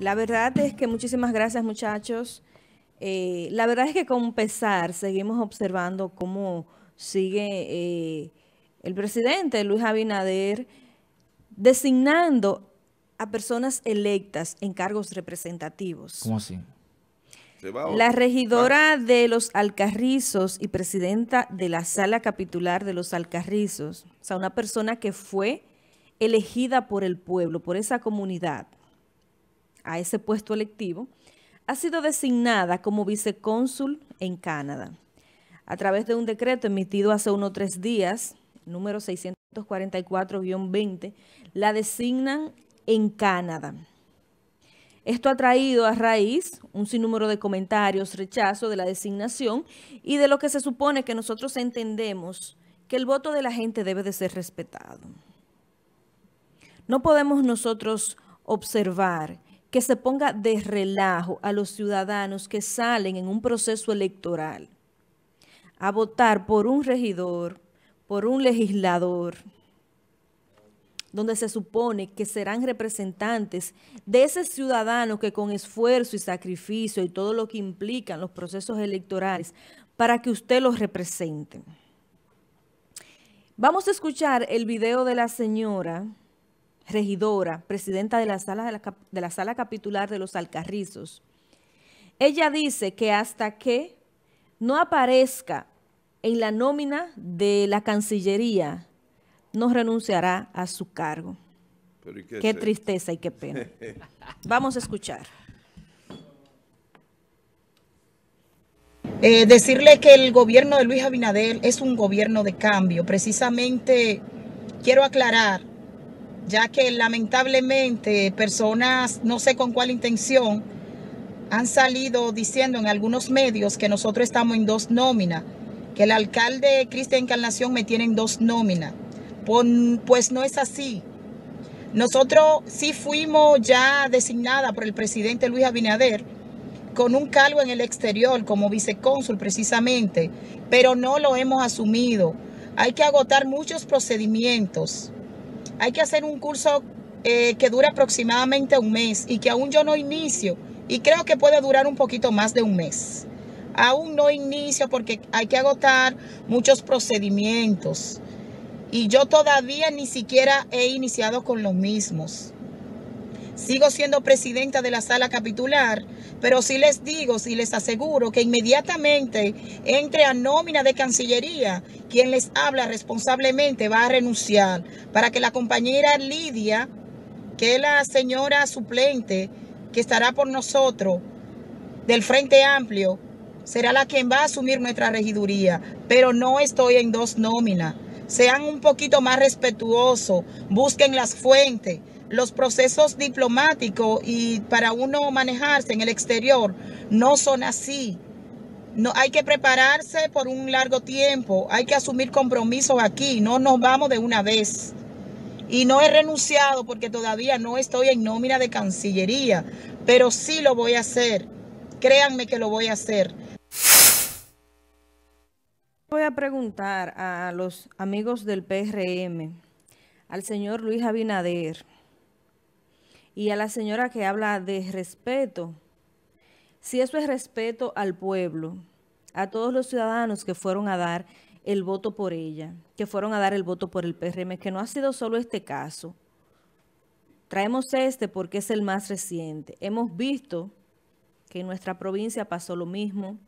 La verdad es que muchísimas gracias muchachos. Eh, la verdad es que con pesar seguimos observando cómo sigue eh, el presidente Luis Abinader designando a personas electas en cargos representativos. ¿Cómo así? La regidora de los Alcarrizos y presidenta de la sala capitular de los Alcarrizos, o sea, una persona que fue elegida por el pueblo, por esa comunidad, a ese puesto electivo, ha sido designada como vicecónsul en Canadá. A través de un decreto emitido hace unos tres días, número 644-20, la designan en Canadá. Esto ha traído a raíz un sinnúmero de comentarios, rechazo de la designación y de lo que se supone que nosotros entendemos que el voto de la gente debe de ser respetado. No podemos nosotros observar que se ponga de relajo a los ciudadanos que salen en un proceso electoral a votar por un regidor, por un legislador, donde se supone que serán representantes de ese ciudadano que con esfuerzo y sacrificio y todo lo que implican los procesos electorales para que usted los represente. Vamos a escuchar el video de la señora regidora, presidenta de la sala, de la, de la sala capitular de los Alcarrizos. Ella dice que hasta que no aparezca en la nómina de la Cancillería, no renunciará a su cargo. qué, tristeza y qué pena. Vamos a escuchar. Eh, decirle que el gobierno de Luis Abinader es un gobierno de cambio. Precisamente quiero aclarar, ya que lamentablemente personas, no sé con cuál intención, han salido diciendo en algunos medios que nosotros estamos en dos nóminas que el alcalde Cristian Encarnación me tiene en dos nóminas. Pues no es así. Nosotros sí fuimos ya designada por el presidente Luis Abinader con un cargo en el exterior como vicecónsul precisamente, pero no lo hemos asumido. Hay que agotar muchos procedimientos. Hay que hacer un curso eh, que dura aproximadamente un mes y que aún yo no inicio y creo que puede durar un poquito más de un mes. Aún no inicio porque hay que agotar muchos procedimientos. Y yo todavía ni siquiera he iniciado con los mismos. Sigo siendo presidenta de la sala capitular, pero sí les digo, sí les aseguro que inmediatamente entre a nómina de Cancillería, quien les habla responsablemente va a renunciar para que la compañera Lidia, que es la señora suplente que estará por nosotros del Frente Amplio, será la quien va a asumir nuestra regiduría, pero no estoy en dos nóminas. Sean un poquito más respetuosos, busquen las fuentes, los procesos diplomáticos y para uno manejarse en el exterior no son así. No, hay que prepararse por un largo tiempo, hay que asumir compromisos aquí, no nos vamos de una vez. Y no he renunciado porque todavía no estoy en nómina de Cancillería, pero sí lo voy a hacer. Créanme que lo voy a hacer. Voy a preguntar a los amigos del PRM, al señor Luis Abinader y a la señora que habla de respeto, si eso es respeto al pueblo, a todos los ciudadanos que fueron a dar el voto por ella, que fueron a dar el voto por el PRM, que no ha sido solo este caso. Traemos este porque es el más reciente. Hemos visto que en nuestra provincia pasó lo mismo,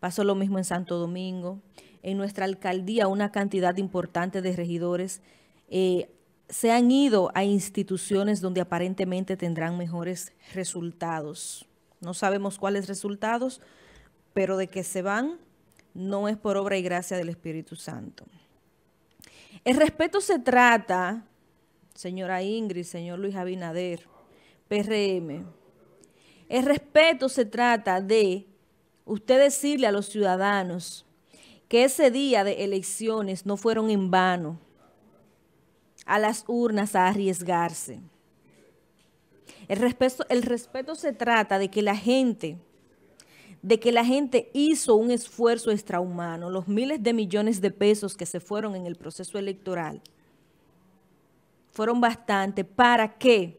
pasó lo mismo en Santo Domingo, en nuestra alcaldía una cantidad importante de regidores eh, se han ido a instituciones donde aparentemente tendrán mejores resultados. No sabemos cuáles resultados, pero de que se van no es por obra y gracia del Espíritu Santo. El respeto se trata, señora Ingrid, señor Luis Abinader, PRM, el respeto se trata de usted decirle a los ciudadanos que ese día de elecciones no fueron en vano a las urnas a arriesgarse. El respeto, el respeto se trata de que la gente, de que la gente hizo un esfuerzo extrahumano, los miles de millones de pesos que se fueron en el proceso electoral, fueron bastante para que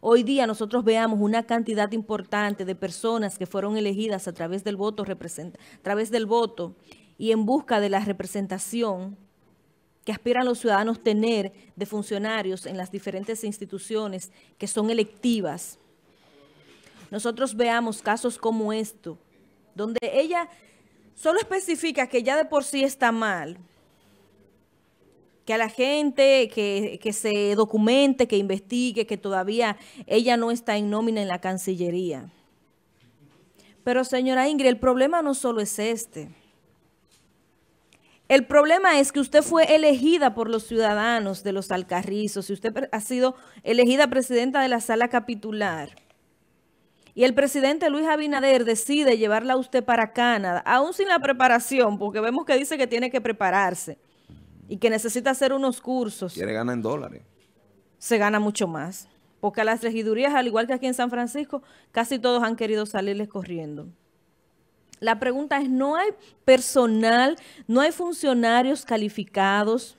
hoy día nosotros veamos una cantidad importante de personas que fueron elegidas a través del voto, a través del voto y en busca de la representación que aspiran los ciudadanos tener de funcionarios en las diferentes instituciones que son electivas. Nosotros veamos casos como esto, donde ella solo especifica que ya de por sí está mal, que a la gente que, que, se documente, que investigue, que todavía ella no está en nómina en la Cancillería. Pero señora Ingrid, el problema no solo es este. El problema es que usted fue elegida por los ciudadanos de los Alcarrizos y usted ha sido elegida presidenta de la sala capitular. Y el presidente Luis Abinader decide llevarla a usted para Canadá, aún sin la preparación, porque vemos que dice que tiene que prepararse y que necesita hacer unos cursos. Quiere ganar en dólares. Se gana mucho más. Porque a las regidurías, al igual que aquí en San Francisco, casi todos han querido salirles corriendo. La pregunta es, ¿no hay personal, no hay funcionarios calificados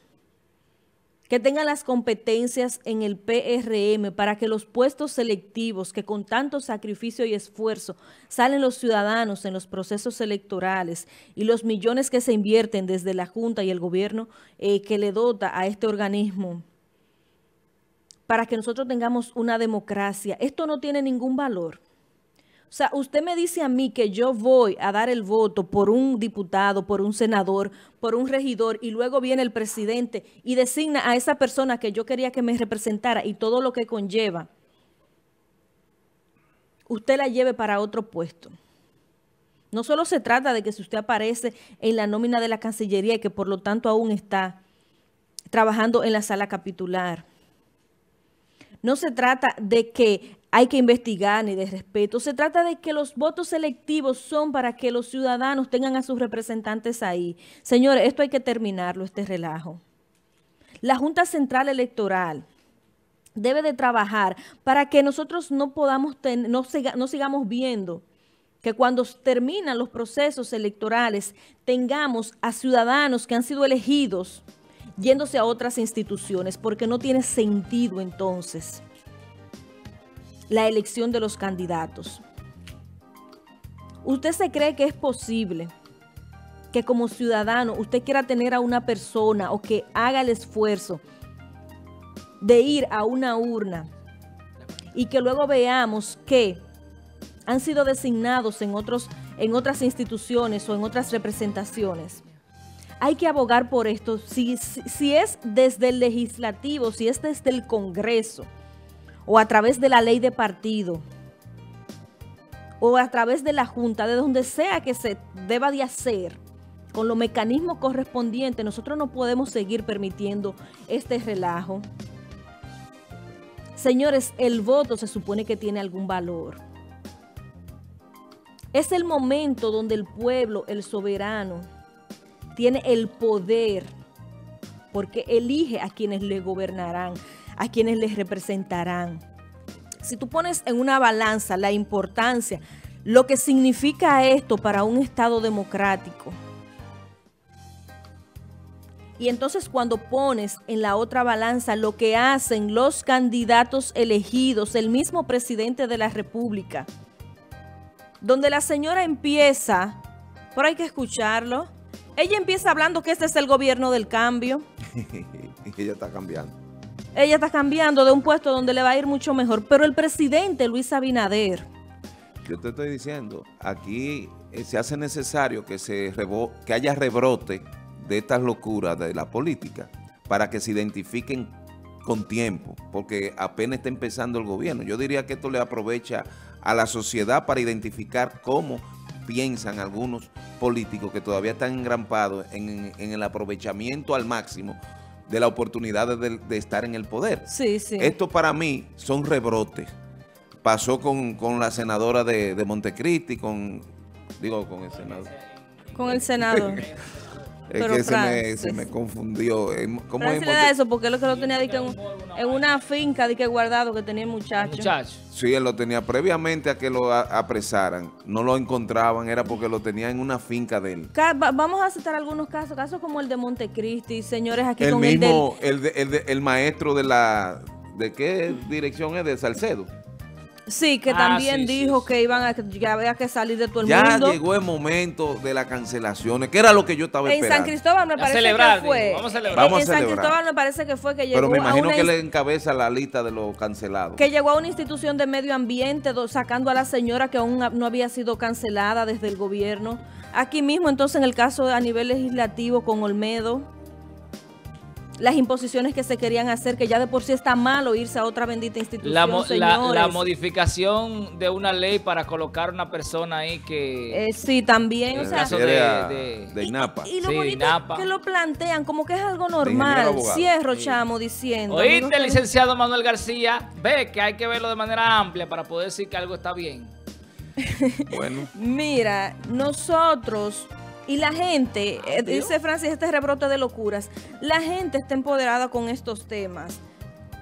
que tengan las competencias en el PRM para que los puestos selectivos que con tanto sacrificio y esfuerzo salen los ciudadanos en los procesos electorales y los millones que se invierten desde la Junta y el gobierno eh, que le dota a este organismo para que nosotros tengamos una democracia. Esto no tiene ningún valor. O sea, usted me dice a mí que yo voy a dar el voto por un diputado, por un senador, por un regidor, y luego viene el presidente y designa a esa persona que yo quería que me representara y todo lo que conlleva, usted la lleve para otro puesto. No solo se trata de que si usted aparece en la nómina de la Cancillería y que por lo tanto aún está trabajando en la sala capitular. No se trata de que hay que investigar ni de respeto. Se trata de que los votos selectivos son para que los ciudadanos tengan a sus representantes ahí. Señores, esto hay que terminarlo, este relajo. La Junta Central Electoral debe de trabajar para que nosotros no podamos, no, no sigamos viendo que cuando terminan los procesos electorales tengamos a ciudadanos que han sido elegidos yéndose a otras instituciones, porque no tiene sentido entonces la elección de los candidatos. ¿Usted se cree que es posible que como ciudadano usted quiera tener a una persona o que haga el esfuerzo de ir a una urna y que luego veamos que han sido designados en, otros, en otras instituciones o en otras representaciones? Hay que abogar por esto, si, si es desde el legislativo, si es desde el Congreso, o a través de la ley de partido o a través de la Junta, de donde sea que se deba de hacer, con los mecanismos correspondientes, nosotros no podemos seguir permitiendo este relajo. Señores, el voto se supone que tiene algún valor. Es el momento donde el pueblo, el soberano, tiene el poder porque elige a quienes le gobernarán a quienes les representarán. Si tú pones en una balanza la importancia, lo que significa esto para un Estado democrático, y entonces cuando pones en la otra balanza lo que hacen los candidatos elegidos, el mismo presidente de la República, donde la señora empieza, por hay que escucharlo, ella empieza hablando que este es el gobierno del cambio. y ella está cambiando ella está cambiando de un puesto donde le va a ir mucho mejor. Pero el presidente Luis Abinader... Yo te estoy diciendo, aquí eh, se hace necesario que, se que haya rebrote de estas locuras de la política para que se identifiquen con tiempo, porque apenas está empezando el gobierno. Yo diría que esto le aprovecha a la sociedad para identificar cómo piensan algunos políticos que todavía están engrampados en, en el aprovechamiento al máximo de la oportunidad de, estar en el poder. Sí, sí. Esto para mí son rebrotes. Pasó con, la senadora de, de Montecristi, con, digo, con el senador. Con el senador. Es que se me, confundió. ¿Cómo es eso? Porque es lo que lo tenía en, una finca de que guardado que tenía el muchacho. muchacho. Sí, él lo tenía previamente a que lo apresaran. No lo encontraban, era porque lo tenía en una finca de él. Vamos a citar algunos casos, casos como el de Montecristi, señores aquí el mismo, el, el, el, maestro de la ¿De qué dirección es? De Salcedo. Sí, que Ah, también sí, dijo sí. que iban a que ya había que salir de todo el Ya mundo. llegó el momento de las cancelaciones, que era lo que yo estaba En esperando. San Cristóbal me parece celebrar, que fue. digo, vamos a celebrar. Vamos a en San celebrar. Cristóbal me parece que fue que llegó Pero me a imagino una que le encabeza la lista de los cancelados. que llegó a una institución de medio ambiente do- sacando a la señora que aún no había sido cancelada desde el gobierno. Aquí mismo, entonces, en el caso a nivel legislativo con Olmedo, las imposiciones que se querían hacer, que ya de por sí está malo irse a otra bendita institución, La, mo- la- la modificación de una ley para colocar una persona ahí que... Eh, sí, también, o Se sea, caso de- de- de INAPA. Y lo Sí, bonito es que lo plantean como que es algo normal. Cierro, Sí. chamo, diciendo. Oíste, que- licenciado Manuel García, ve que hay que verlo de manera amplia para poder decir que algo está bien. Bueno, Mira, nosotros y la gente, eh, dice Francis, este rebrote de locuras, la gente está empoderada con estos temas.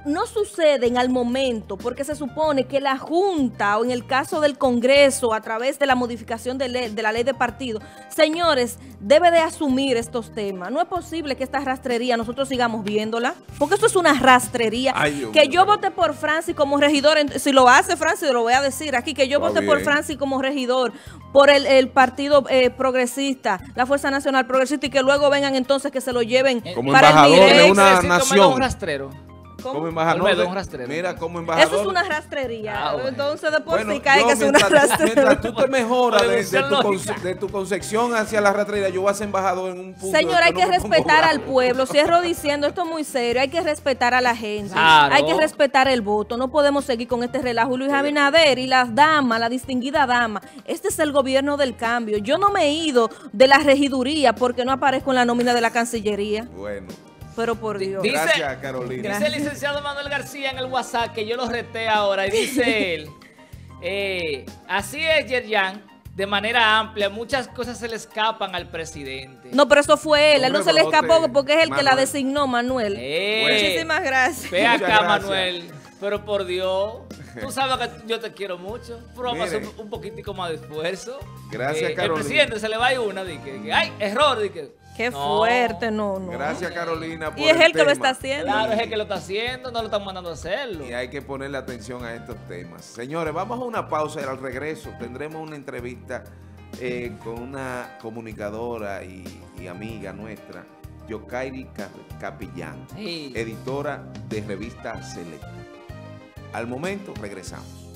No suceden al momento porque se supone que la Junta o en el caso del Congreso a través de la modificación de, ley- de la ley de partido, señores, debe de asumir estos temas. No es posible que esta rastrería nosotros sigamos viéndola porque esto es una rastrería. Ay, que yo voté por Francis como regidor, en- si lo hace Francis lo voy a decir aquí, que yo voté por. Francis como regidor, por el, el partido eh, progresista, la Fuerza Nacional Progresista, y que luego vengan entonces que se lo lleven Como para el embajador de Mirex. una nación. Rastrero. ¿Cómo? como embajador. Olmedo, de- un rastrero. Mira, como embajador. Eso es una rastrería. Ah, bueno. Entonces de por Bueno, sí cae que es una rastrería. mientras tú te mejoras de, tu, lógica. conce- de tu concepción hacia la rastrería, yo voy a ser embajador en un punto. Señor, hay que no respetar al pueblo. Cierro diciendo, esto es muy serio. Hay que respetar a la gente. Claro. Hay que respetar el voto. No podemos seguir con este relajo. Luis Abinader y las damas, la distinguida dama. Este es el gobierno del cambio. Yo no me he ido de la regiduría porque no aparezco en la nómina de la Cancillería. Bueno, Pero por Dios. Dice- gracias, Carolina. Dice el licenciado Manuel García en el WhatsApp que yo lo reté ahora y dice él, eh, así es Yerjan, de manera amplia, muchas cosas se le escapan al presidente. No, pero eso fue él. Él no se le escapó porque es el que la Manuel. designó, Manuel. Eh, Muchísimas gracias. Ve acá, gracias. Manuel. Pero por Dios, tú sabes que yo te quiero mucho. Pero vamos a hacer un, poquitico más de esfuerzo. Gracias, El Carolina. presidente se le va a ir una, de que, que, ay, error. de que, Qué no. fuerte, no, no. Gracias, Carolina. Por Y es el él que lo está haciendo. Claro, es el que lo está haciendo, no lo están mandando a hacerlo. Y hay que ponerle atención a estos temas. Señores, vamos a una pausa y al regreso tendremos una entrevista eh, con una comunicadora y, y amiga nuestra, Yokairi Cap- Capillán, Sí. editora de revista Selecta. Al momento, regresamos.